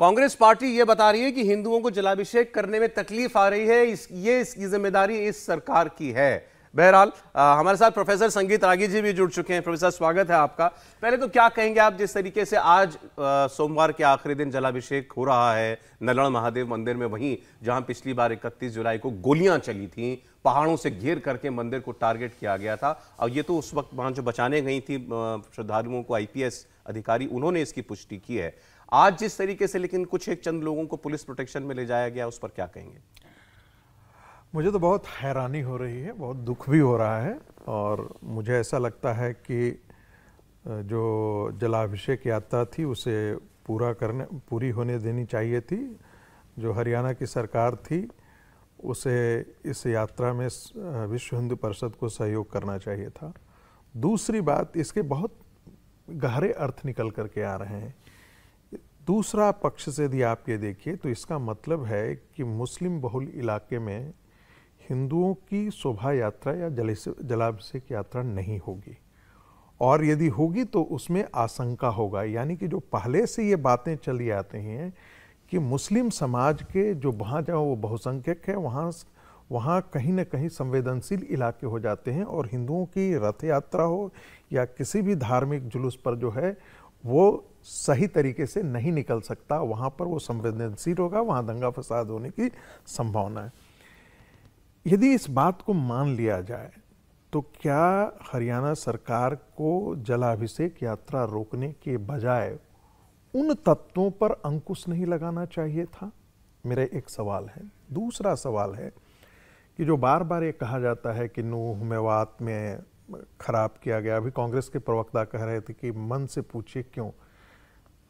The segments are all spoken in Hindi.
कांग्रेस पार्टी ये बता रही है कि हिंदुओं को जलाभिषेक करने में तकलीफ़ आ रही है, इस, ये इसकी ज़िम्मेदारी इस सरकार की है। बहरहाल हमारे साथ प्रोफेसर संगीत रागी जी भी जुड़ चुके हैं। प्रोफेसर, स्वागत है आपका। पहले तो क्या कहेंगे आप, जिस तरीके से आज सोमवार के आखिरी दिन जलाभिषेक हो रहा है नलड़ महादेव मंदिर में वहीं, जहाँ पिछली बार 31 जुलाई को गोलियाँ चली थी, पहाड़ों से घेर करके मंदिर को टारगेट किया गया था। और ये तो उस वक्त वहाँ जो बचाने गई थी श्रद्धालुओं को आईपीएस अधिकारी, उन्होंने इसकी पुष्टि की है। आज जिस तरीके से, लेकिन कुछ एक चंद लोगों को पुलिस प्रोटेक्शन में ले जाया गया, उस पर क्या कहेंगे? मुझे तो बहुत हैरानी हो रही है, बहुत दुख भी हो रहा है, और मुझे ऐसा लगता है कि जो जलाभिषेक यात्रा थी, उसे पूरा करने, पूरी होने देनी चाहिए थी। जो हरियाणा की सरकार थी, उसे इस यात्रा में विश्व हिंदू परिषद को सहयोग करना चाहिए था। दूसरी बात, इसके बहुत गहरे अर्थ निकल करके आ रहे हैं। दूसरा पक्ष से यदि आप ये देखिए तो इसका मतलब है कि मुस्लिम बहुल इलाके में हिंदुओं की शोभा यात्रा या जलाभिषेक यात्रा नहीं होगी। और यदि होगी तो उसमें आशंका होगा। यानी कि जो पहले से ये बातें चली आती हैं कि मुस्लिम समाज के जो वहाँ जहाँ वो बहुसंख्यक है, वहाँ वहाँ कहीं ना कहीं संवेदनशील इलाके हो जाते हैं और हिंदुओं की रथ यात्रा हो या किसी भी धार्मिक जुलूस पर जो है, वो सही तरीके से नहीं निकल सकता, वहाँ पर वो संवेदनशील होगा, वहाँ दंगा फसाद होने की संभावना है। यदि इस बात को मान लिया जाए तो क्या हरियाणा सरकार को जलाभिषेक यात्रा रोकने के बजाय उन तत्वों पर अंकुश नहीं लगाना चाहिए था? मेरा एक सवाल है। दूसरा सवाल है कि जो बार बार ये कहा जाता है कि नूह मेवात में खराब किया गया, अभी कांग्रेस के प्रवक्ता कह रहे थे कि मन से पूछिए क्यों?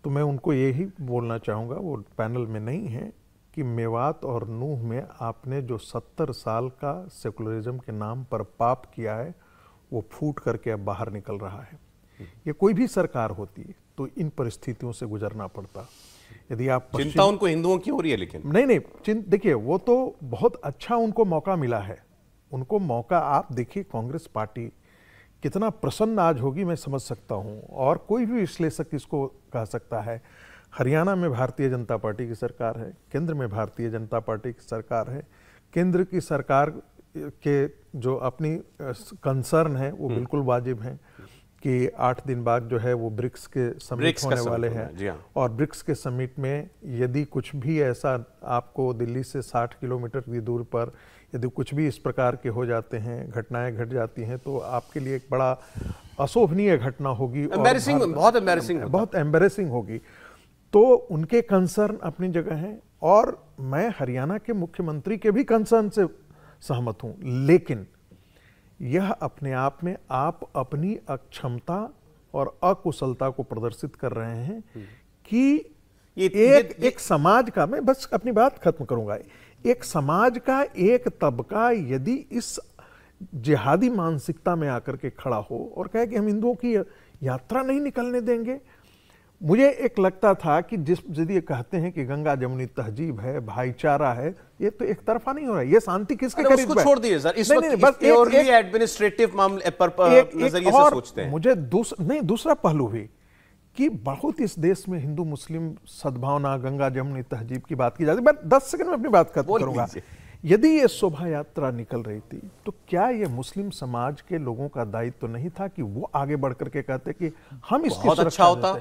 तो मैं उनको यही बोलना चाहूँगा वो पैनल में नहीं है कि मेवात और नूह में आपने जो सत्तर साल का सेकुलरिज्म के नाम पर पाप किया है वो फूट करके अब बाहर निकल रहा है। ये कोई भी सरकार होती है तो इन परिस्थितियों से गुजरना पड़ता। यदि आप चिंता उनको हिंदुओं की हो रही है लेकिन। नहीं नहीं देखिए वो तो बहुत अच्छा उनको मौका मिला है। उनको मौका आप देखिए कांग्रेस पार्टी कितना प्रसन्न आज होगी मैं समझ सकता हूँ और कोई भी विश्लेषक इसको कह सकता है हरियाणा में भारतीय जनता पार्टी की सरकार है केंद्र में भारतीय जनता पार्टी की सरकार है केंद्र की सरकार के जो अपनी कंसर्न है वो हम्म। बिल्कुल वाजिब हैं कि आठ दिन बाद जो है वो ब्रिक्स के समिट होने वाले हैं। हाँ। और ब्रिक्स के समिट में यदि कुछ भी ऐसा आपको दिल्ली से 60 किलोमीटर की दूर पर यदि कुछ भी इस प्रकार के हो जाते हैं घटनाएँ घट जाती हैं तो आपके लिए एक बड़ा अशोभनीय घटना होगी बहुत एम्बेसिंग बहुत एम्बेसिंग होगी। तो उनके कंसर्न अपनी जगह हैं और मैं हरियाणा के मुख्यमंत्री के भी कंसर्न से सहमत हूँ। लेकिन यह अपने आप में आप अपनी अक्षमता और अकुशलता को प्रदर्शित कर रहे हैं कि ये, एक ये, एक समाज का मैं बस अपनी बात खत्म करूँगा। एक समाज का एक तबका यदि इस जिहादी मानसिकता में आकर के खड़ा हो और कहे कि हम हिंदुओं की यात्रा नहीं निकलने देंगे मुझे एक लगता था कि जिस यदि कहते हैं कि गंगा जमुनी तहजीब है भाईचारा है ये तो एक तरफा नहीं हो रहा है। ये शांति किसके करीब उसको छोड़ दिए सर इस नहीं, वक्त बस प्योरली एडमिनिस्ट्रेटिव मामले पर नज़रिए से सोचते हैं। मुझे दूस, नहीं दूसरा पहलू भी कि बहुत इस देश में हिंदू मुस्लिम सद्भावना गंगा जमुनी तहजीब की बात की जाती है। मैं दस सेकंड में अपनी बात खत्म करूँगा। यदि ये शोभा यात्रा निकल रही थी तो क्या ये मुस्लिम समाज के लोगों का दायित्व तो नहीं था कि वो आगे बढ़ करके कहते कि हम इसकी अच्छा होता।